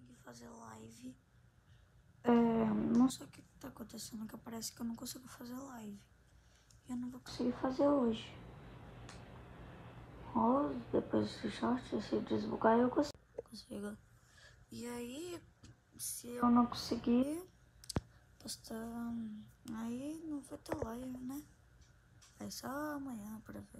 consegui fazer live. É, não sei o que tá acontecendo, que parece que eu não consigo fazer live. Eu não vou conseguir fazer hoje. Ou depois do short, se desbugar, eu consigo. consigo. E aí, se eu não conseguir postar, hum, aí não vai ter live, né? É só amanhã pra ver.